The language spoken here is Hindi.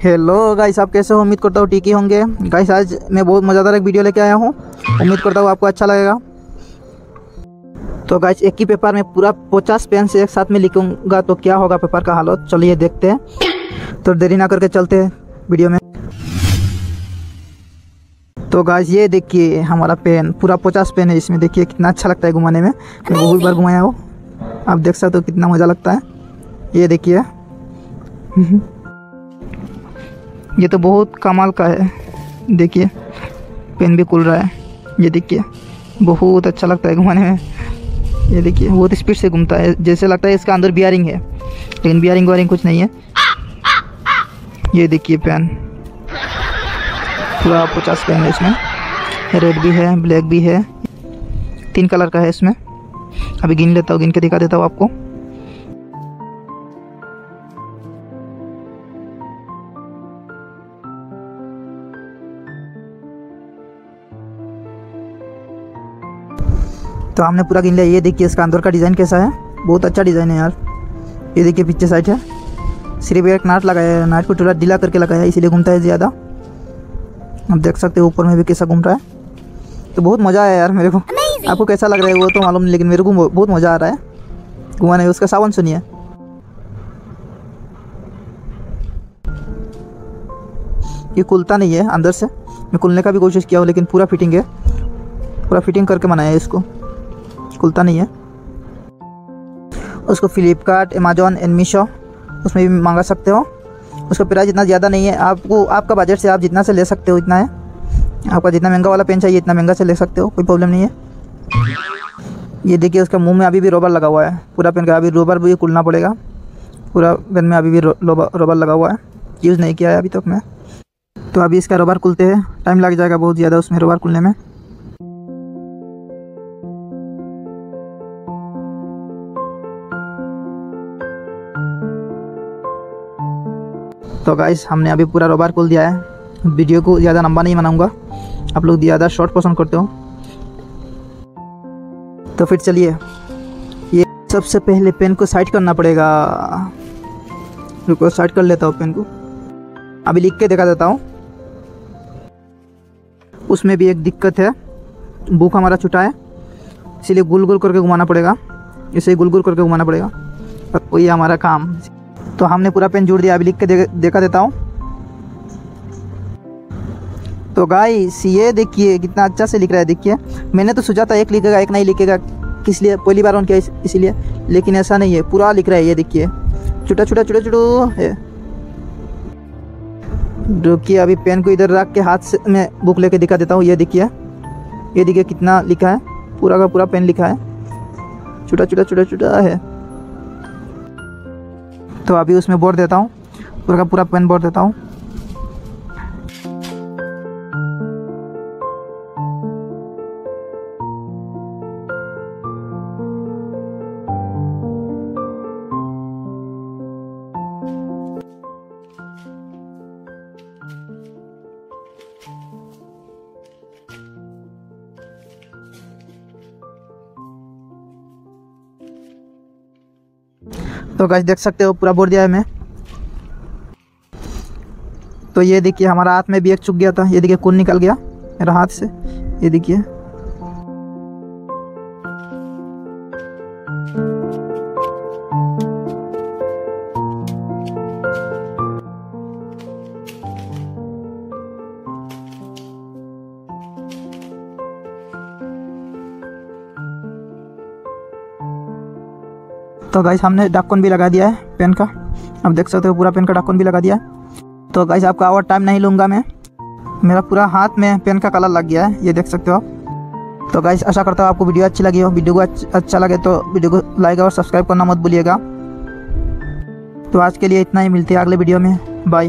हेलो गाइस आप कैसे हो? उम्मीद करता हूँ ठीक ही होंगे। गाइस आज मैं बहुत मज़ेदार एक वीडियो लेके आया हूँ। उम्मीद करता हूँ आपको अच्छा लगेगा। तो गाइस एक ही पेपर में पूरा पचास पेन से एक साथ में लिखूँगा तो क्या होगा पेपर का हालत? चलिए देखते हैं। तो देरी ना करके चलते हैं वीडियो में। तो गाइस ये देखिए हमारा पेन पूरा पचास पेन है, इसमें देखिए कितना अच्छा लगता है घुमाने में। मैं बहुत बार घुमाया हूँ। आप देख सकते हो कितना मज़ा लगता है। ये देखिए। ये तो बहुत कमाल का है। देखिए, पेन भी खुल रहा है। ये देखिए, बहुत अच्छा लगता है घुमाने में। ये देखिए, बहुत स्पीड से घूमता है। जैसे लगता है इसका अंदर बियरिंग है, लेकिन बियरिंग वायरिंग कुछ नहीं है। ये देखिए पेन। पूरा पचास पेन है इसमें। रेड भी है, ब्लैक भी है। तीन कलर का है इसमें। अभी गिन लेता हूँ, गिन के दिखा देता हूँ आपको। तो हमने पूरा गिन लिया। ये देखिए इसका अंदर का डिज़ाइन कैसा है। बहुत अच्छा डिज़ाइन है यार। ये देखिए पीछे साइड है। सिर्फ़ एक नाट लगाया है। नाट को थोड़ा ढीला करके लगाया है इसीलिए घूमता है ज़्यादा। आप देख सकते हो ऊपर में भी कैसा घूम रहा है। तो बहुत मज़ा आया यार मेरे को। आपको कैसा लग रहा है वो तो मालूम नहीं लेकिन मेरे को बहुत मज़ा आ रहा है। घुमाने उसका सावन सुनिए। ये खुलता नहीं है अंदर से। मैं खुलने का भी कोशिश किया हूँ लेकिन पूरा फिटिंग है। पूरा फिटिंग करके बनाया है इसको। खुलता नहीं है। उसको फ्लिपकार्ट अमेजोन एंड मीशो उसमें भी मंगा सकते हो। उसका प्राइस इतना ज़्यादा नहीं है, आपको, आपका बजट से आप जितना से ले सकते हो इतना है। आपका जितना महँगा वाला पेन चाहिए, इतना महँगा से ले सकते हो, कोई प्रॉब्लम नहीं है। ये देखिए, उसका मुँह में अभी भी रोबर लगा हुआ है। पूरा पेन का अभी रोबर भी खुलना पड़ेगा। पूरा पेन में अभी भी रोबर लगा हुआ है। यूज़ नहीं किया है अभी तक मैं। तो अभी इसका रोबर खुलते हैं। टाइम लग जाएगा बहुत ज़्यादा उसमें रोबर खुलने में। तो गाइस हमने अभी पूरा रोबार खोल दिया है। वीडियो को ज़्यादा लंबा नहीं बनाऊँगा। आप लोग ज़्यादा शॉर्ट पसंद करते हो। तो फिर चलिए। ये सबसे पहले पेन को साइड करना पड़ेगा। रुको साइड कर लेता हूँ पेन को। अभी लिख के दिखा देता हूँ। उसमें भी एक दिक्कत है। बुक हमारा छुटा है। इसीलिए गुल गुल करके घुमाना पड़ेगा। इसे गुल गुल करके घुमाना पड़ेगा। वही हमारा काम। तो हमने पूरा पेन जोड़ दिया अभी लिख के दे, देखा देता हूँ। तो गाइस ये देखिए कितना अच्छा से लिख रहा है देखिए। मैंने तो सोचा था एक लिखेगा एक नहीं लिखेगा किस लिए पहली बार उनके इसीलिए। लेकिन ऐसा नहीं है पूरा लिख रहा है ये देखिए। छोटा छोटा छोटा छोटा है रुकिए अभी पेन को इधर रख के हाथ से मैं बुक लेके दिखा देता हूँ ये देखिए। ये देखिए कितना लिखा है पूरा का पूरा पेन लिखा है। छोटा छोटा छोटा छोटा है। तो अभी उसमें बोर देता हूँ पूरा का पूरा पेन बोर देता हूँ। तो गज देख सकते हो, पूरा बोर दिया है मैं तो ये देखिए, हमारा हाथ में भी एक चुक गया था। ये देखिए, खून निकल गया मेरा हाथ से। ये देखिए। तो गाइस हमने डाकन भी लगा दिया है पेन का। आप देख सकते हो पूरा पेन का डाकन भी लगा दिया है। तो गाइस आपका और टाइम नहीं लूँगा मैं। मेरा पूरा हाथ में पेन का कलर लग गया है, ये देख सकते हो आप। तो गाइस आशा करता हूँ आपको वीडियो अच्छी लगी हो। वीडियो को अच्छा लगे तो वीडियो को लाइक और सब्सक्राइब करना मत भूलिएगा। तो आज के लिए इतना ही, मिलते हैं अगले वीडियो में। बाय